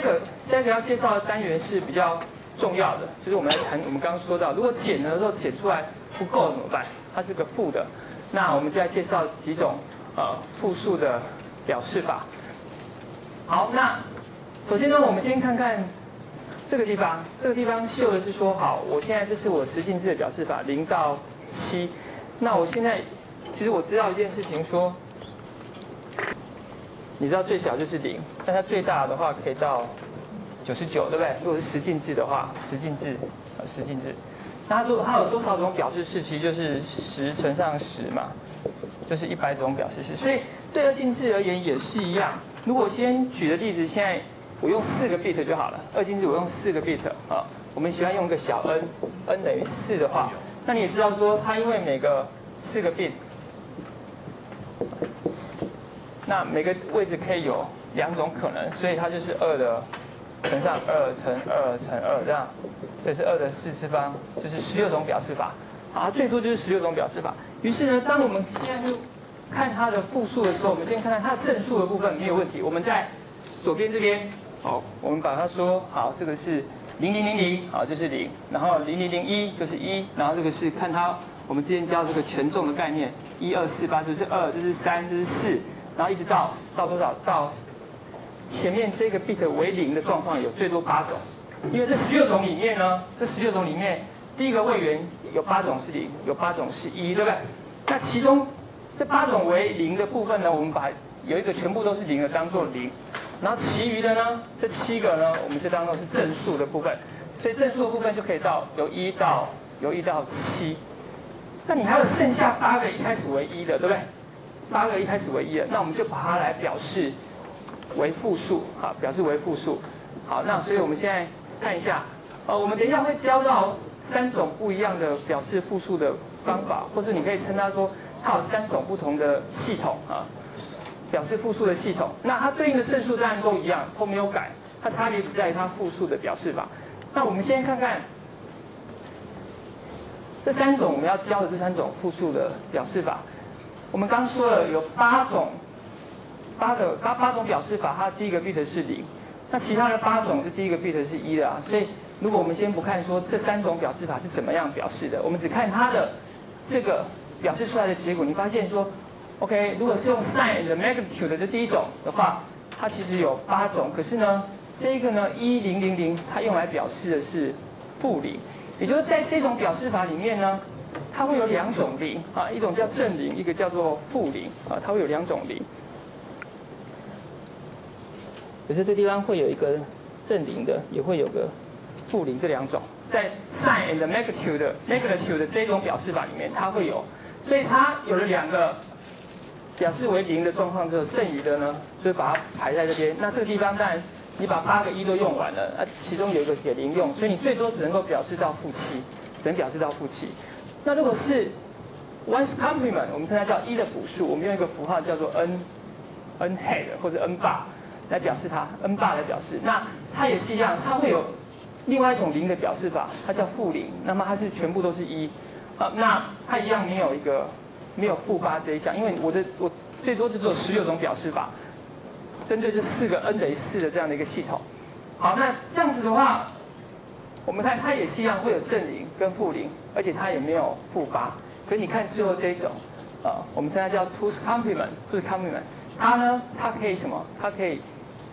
这个下一个要介绍的单元是比较重要的，就是我们来谈我们刚刚说到，如果减的时候减出来不够怎么办？它是个负的，那我们就来介绍几种呃复数的表示法。好，那首先呢，我们先看看这个地方，这个地方秀的是说，好，我现在这是我十进制的表示法，零到七。那我现在其实我知道一件事情，说你知道最小就是零，但它最大的话可以到九十九，对不对？如果是十进制的话，十进制，呃，十进制，那它多它有多少种表示式？其实就是十乘上十嘛，就是一百种表示式。所以对二进制而言也是一样。如果先举的例子，现在我用四个 bit 就好了。二进制我用四个 bit 啊，我们喜欢用一个小 n，n 等于四的话，那你也知道说它因为每个四个 bit。那每个位置可以有两种可能，所以它就是二的乘上二乘二乘二这样，这是二的四次方，就是十六种表示法，啊，最多就是十六种表示法。于是呢，当我们现在就看它的复数的时候，我们先看看它的正数的部分没有问题。我们在左边这边，好，我们把它说好，这个是零零零零，好，就是零，然后零零零一就是一，然后这个是看它我们之前教这个权重的概念，一二四八就是二，这是三，这是四。然后一直到到多少？到前面这个 bit 为零的状况有最多八种，因为这十六种里面呢，这十六种里面第一个位元有八种是零，有八种是一，对不对？那其中这八种为零的部分呢，我们把有一个全部都是零的当做零，然后其余的呢，这七个呢，我们就当做是正数的部分，所以正数的部分就可以到由一到由一到七，那你还有剩下八个一开始为一的，对不对？八个一开始为一的，那我们就把它来表示为负数，好，表示为负数。好，那所以我们现在看一下，呃，我们等一下会教到三种不一样的表示负数的方法，或者你可以称它说它有三种不同的系统啊，表示负数的系统。那它对应的正数当然都一样，都没有改，它差别只在于它负数的表示法。那我们先看看这三种我们要教的这三种复数的表示法。我们刚说了有八种，八个八八种表示法，它第一个 bit 是零，那其他的八种是第一个 bit 是一的啊。所以如果我们先不看说这三种表示法是怎么样表示的，我们只看它的这个表示出来的结果，你发现说，OK，如果是用 sign 的 magnitude 的这第一种的话，它其实有八种，可是呢，这个呢一零零零它用来表示的是负零，也就是在这种表示法里面呢。它会有两种零啊，一种叫正零，一个叫做负零啊，它会有两种零。可是这地方会有一个正零的，也会有个负零，这两种在 sin and magnitude magnitude 这种表示法里面，它会有，所以它有了两个表示为零的状况之后，剩余的呢，就把它排在这边。那这个地方当然你把八个一都用完了，啊，其中有一个给零用，所以你最多只能够表示到负七，只能表示到负七。那如果是 one's complement，我们称它叫一的补数，我们用一个符号叫做 n，n head 或者 n bar 来表示它，n 八来表示。那它也是一样，它会有另外一种零的表示法，它叫负零。那么它是全部都是一，啊，那它一样没有一个没有负八这一项，因为我的我最多就只有十六种表示法，针对这四个 n 等于四的这样的一个系统。好，那这样子的话。我们看它也是一样，会有正零跟负零，而且它也没有负八。可是你看最后这一种，啊，我们现在叫 two's complement，two's complement，它呢，它可以什么？它可以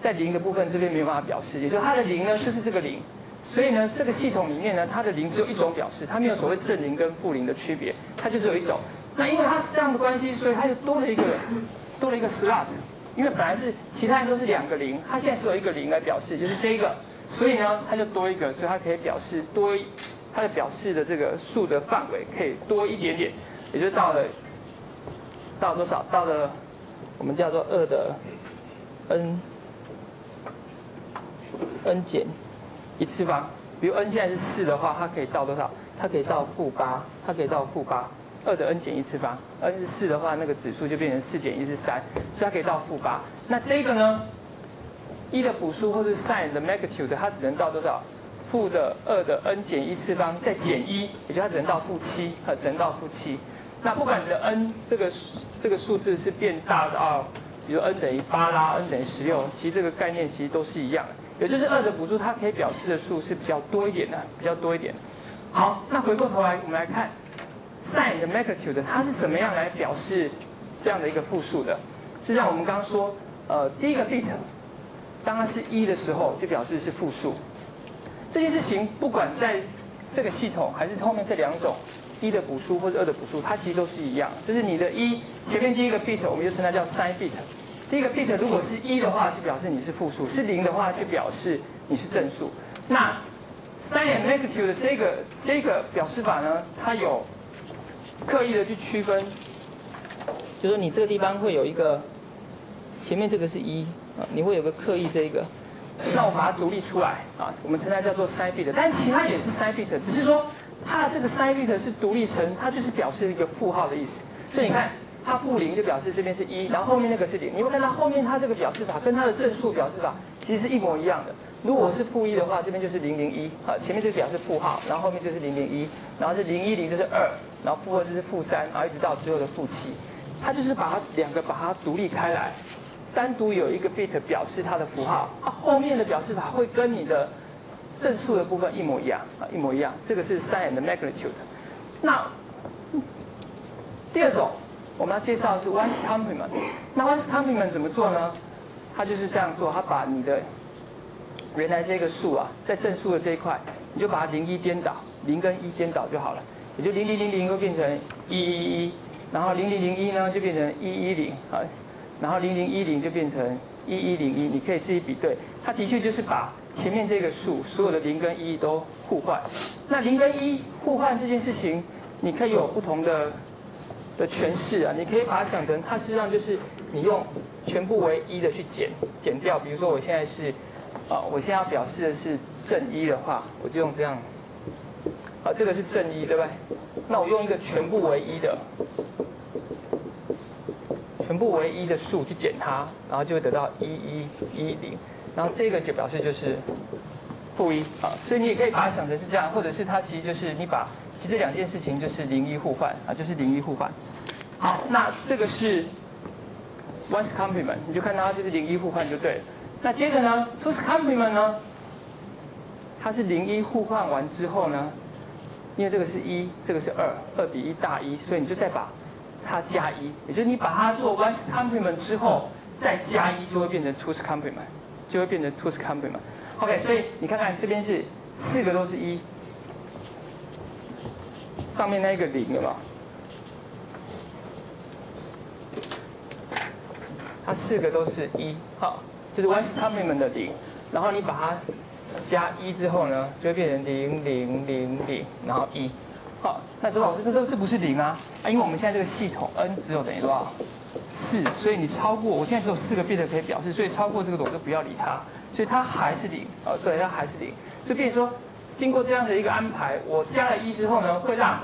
在零的部分这边没有办法表示，也就是它的零呢就是这个零。所以呢，这个系统里面呢，它的零只有一种表示，它没有所谓正零跟负零的区别，它就只有一种。那因为它是这样的关系，所以它就多了一个多了一个 slot。因为本来是其他人都是两个零，它现在只有一个零来表示，就是这个。所以呢，它就多一个，所以它可以表示多，它的表示的这个数的范围可以多一点点，也就到了到多少？到了我们叫做二的 n n 减一次方。比如 n 现在是四的话，它可以到多少？它可以到负八，它可以到负八。二的 n 减一次方，n 是四的话，那个指数就变成四减一是三，所以它可以到负八。那这个呢？一的补数或者 sin 的 magnitude，它只能到多少？负的二的 n 减一次方再减一，也就它只能到负七，和只能到负七。那不管你的 n 这个这个数字是变大到，比如 n 等于八啦，n 等于十六，其实这个概念其实都是一样的。也就是二的补数，它可以表示的数是比较多一点的，比较多一点。好，那回过头来，我们来看 sin 的 magnitude，它是怎么样来表示这样的一个复数的？实际上，我们刚刚说，呃，第一个 bit 当它是一的时候，就表示是复数。这件事情，不管在这个系统还是后面这两种一的补数或者二的补数，它其实都是一样，就是你的一前面第一个 bit，我们就称它叫 sin bit。第一个 bit 如果是一的话，就表示你是负数；是零的话，就表示你是正数。那 sin and magnitude 的这个这个表示法呢，它有刻意的去区分，就说你这个地方会有一个前面这个是一啊，你会有个刻意这个。那我把它独立出来啊，我们称它叫做 sin bit，但其他也是 sin bit，只是说它的这个 sin bit 是独立成，它就是表示一个负号的意思。所以你看，它负零就表示这边是一，然后后面那个是零。你会看到后面它这个表示法跟它的正数表示法其实是一模一样的。如果是负一的话，这边就是零零一，好，前面这个表示负号，然后后面就是零零一，然后是零一零就是二，然后负二就是负三，然后一直到最后的负七，它就是把它两个把它独立开来。单独有一个 bit 表示它的符号，啊，后面的表示法会跟你的正数的部分一模一样，啊，一模一样。这个是 sin 的 magnitude。那第二种我们要介绍的是 ones complement。那 ones complement 怎么做呢？它就是这样做，它把你的原来这个数啊，在正数的这一块，你就把它零一颠倒，零跟一颠倒就好了，也就零零零零会变成一一一，然后零零零一呢就变成一一零，啊。然后零零一零就变成一一零一，你可以自己比对，它的确就是把前面这个数所有的零跟一都互换。那零跟一互换这件事情，你可以有不同的的诠释啊。你可以把它想成，它实际上就是你用全部为一的去减减掉。比如说我现在是啊，我现在要表示的是正一的话，我就用这样啊，这个是正一对不对？那我用一个全部为一的。全部为一的数去减它，然后就会得到一一一零，然后这个就表示就是负一啊，所以你也可以把它想成是这样，或者是它其实就是你把其实这两件事情就是零一互换啊，就是零一互换。好，那这个是 ones complement，你就看它就是零一互换就对了。那接着呢，twos complement 呢，它是零一互换完之后呢，因为这个是一，这个是二，二比一大一，所以你就再把它加一，也就是你把它做 ones complement 之后，再加一就会变成 twos complement，就会变成 twos complement。OK，所以你看看这边是四个都是一，上面那一个零了嘛？它四个都是一，好，就是 ones complement 的零，然后你把它加一之后呢，就会变成零零零零，然后一。好，那周老师，这这这不是零啊？啊，因为我们现在这个系统 n 只有等于多少？四，所以你超过，我现在只有四个 bit 可以表示，所以超过这个我就不要理它，所以它还是零，啊，所以它还是零。就变说，经过这样的一个安排，我加了一之后呢，会让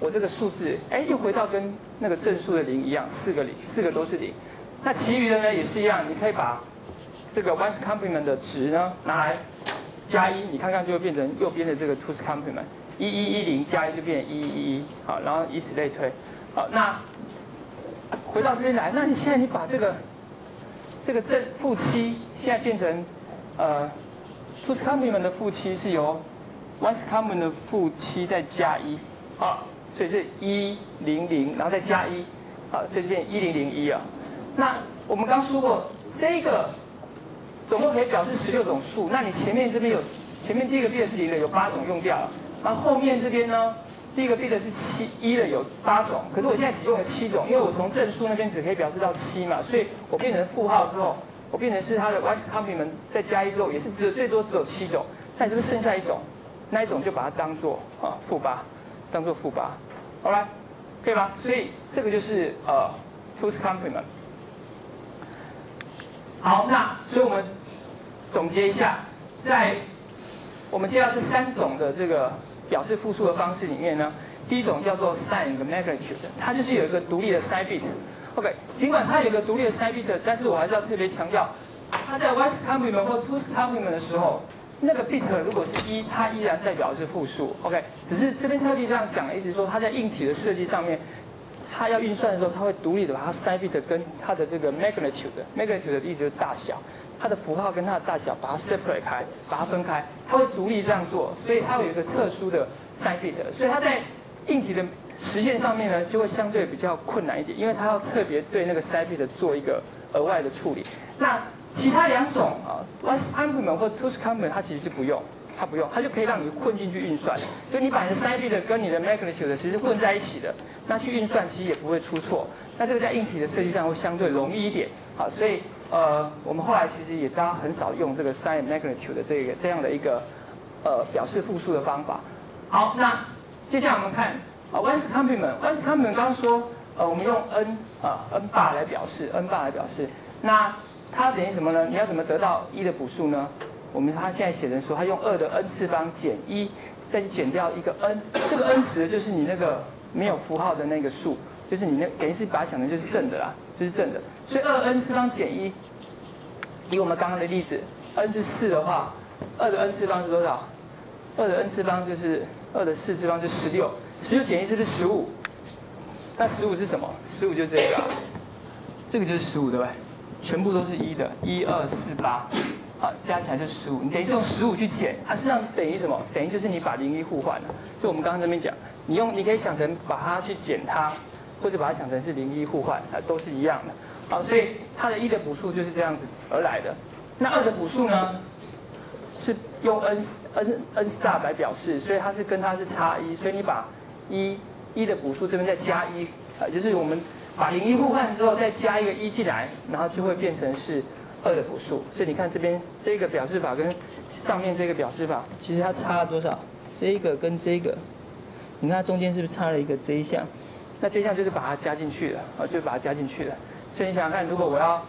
我这个数字，哎，又回到跟那个正数的零一样，四个零，四个都是零。那其余的呢也是一样，你可以把这个 ones complement 的值呢拿来加一，你看看就会变成右边的这个 twos complement。一一一零加一就变一一一一，好，然后以此类推，好，那回到这边来，那你现在你把这个这个正负七现在变成呃，twos complement 的负七是由 ones comment 的负七再加一，好，所以是一零零，然后再加一，好，所以就变一零零一啊。那我们刚说过，这个总共可以表示十六种数，那你前面这边有前面第一个 bit 是零的，有八种用掉了。那后面这边呢？第一个 bit 是七一的有八种，可是我现在只用了七种，因为我从正数那边只可以表示到七嘛，所以我变成负号之后，我变成是它的 vice complement 再加一之后，也是只有最多只有七种，那是不是剩下一种？那一种就把它当做啊负八，当做负八，好来，可以吗？所以这个就是呃 twos complement。好，那所以我们总结一下，在我们介绍这三种的这个。表示复数的方式里面呢，第一种叫做 sin 的 magnitude，它就是有一个独立的 sin bit。OK，尽管它有个独立的 sin bit，但是我还是要特别强调，它在 ones complement 或 twos complement 的时候，那个 bit 如果是一，它依然代表的是负数。OK，只是这边特地这样讲的意思是说，它在硬体的设计上面，它要运算的时候，它会独立的把它 sign bit 跟它的这个 magnitude，magnitude 的意思就是大小，它的符号跟它的大小把它 separate 开，把它分开，它会独立这样做，所以它会有一个特殊的 sign bit，所以它在硬体的实现上面呢，就会相对比较困难一点，因为它要特别对那个 sign bit 做一个额外的处理。那其他两种啊，one complement 或 two complement 它其实是不用。它不用，它就可以让你混进去运算。就你把你的 s i b 的跟你的 magnitude 其实混在一起的，那去运算其实也不会出错。那这个在硬体的设计上会相对容易一点。好，所以呃，我们后来其实也大家很少用这个 sin magnitude 的这个这样的一个呃表示复数的方法。好，那接下来我们看啊，one's complement，one's complement 刚刚说呃，我们用 n 啊 n bar 来表示，n bar 来表示。那它等于什么呢？你要怎么得到一的补数呢？我们他现在写成说，他用二的 n 次方减一，再去减掉一个 n，这个 n 值就是你那个没有符号的那个数，就是你那等于是把它想成就是正的啦，就是正的。所以二 n 次方减一，以我们刚刚的例子，n 是四的话，二的 n 次方是多少？二的 n 次方就是二的四次方是十六，十六减一是不是十五？那十五是什么？十五就这个，这个就是十五对不对？全部都是一的，一二四八。好加起来就十五，你等于是用十五去减，它实际上等于什么？等于就是你把零一互换了。就我们刚刚这边讲，你用你可以想成把它去减它，或者把它想成是零一互换，啊，都是一样的。好，所以它的一的补数就是这样子而来的。那二的补数呢，是用 n n n star 来表示，所以它是跟它是差一，所以你把一一的补数这边再加一，啊，就是我们把零一互换之后再加一个一进来，然后就会变成是。二的补数，所以你看这边这个表示法跟上面这个表示法，其实它差了多少？这个跟这个，你看它中间是不是差了一个这一项？那这一项就是把它加进去了，啊，就把它加进去了。所以你想想看，如果我要，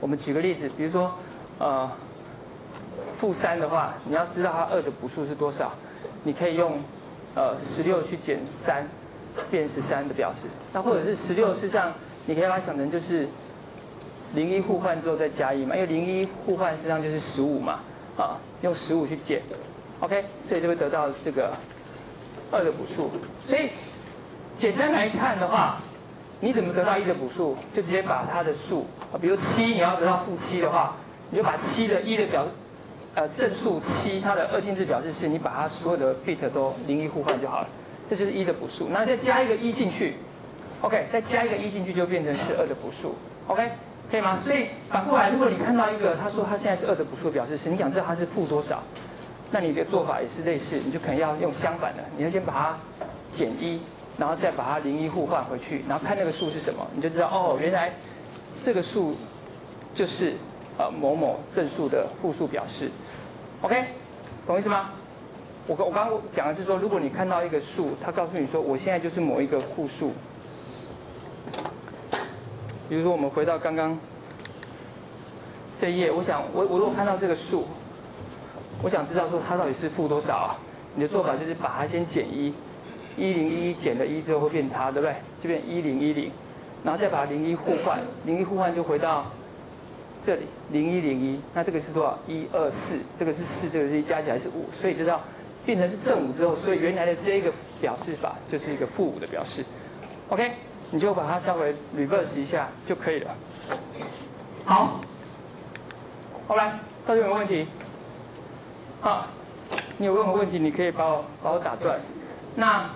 我们举个例子，比如说，呃，负三的话，你要知道它二的补数是多少，你可以用，呃，十六去减三，变十三的表示。那或者是十六，事实上你可以把它想成就是。零一互换之后再加一嘛，因为零一互换实际上就是十五嘛，啊，用十五去减，OK，所以就会得到这个二的补数。所以简单来看的话，你怎么得到一的补数？就直接把它的数，啊，比如七你要得到负七的话，你就把七的一的表，呃，正数七它的二进制表示是，你把它所有的 bit 都零一互换就好了，这就是一的补数。那再加一个一进去，OK，再加一个一进去就变成是二的补数，OK。可以吗？所以反过来，如果你看到一个他说他现在是二的补数表示是，你想知道它是负多少，那你的做法也是类似，你就可能要用相反的，你要先把它减一，然后再把它零一互换回去，然后看那个数是什么，你就知道哦，原来这个数就是呃某某正数的负数表示。OK，懂意思吗？我我刚刚讲的是说，如果你看到一个数，它告诉你说我现在就是某一个负数。比如说，我们回到刚刚这一页，我想，我我如果看到这个数，我想知道说它到底是负多少啊？你的做法就是把它先减一，一零一减了一之后会变它，对不对？就变一零一零，然后再把零一互换，零一互换就回到这里，零一零一，那这个是多少？一二四，这个是四，这个是一，加起来是五，所以就知道变成是正五之后，所以原来的这个表示法就是一个负五的表示，OK。你就把它稍微 reverse 一下就可以了。好，好来，大家有问题？好，你有任何问题，你可以把我把我打断。那。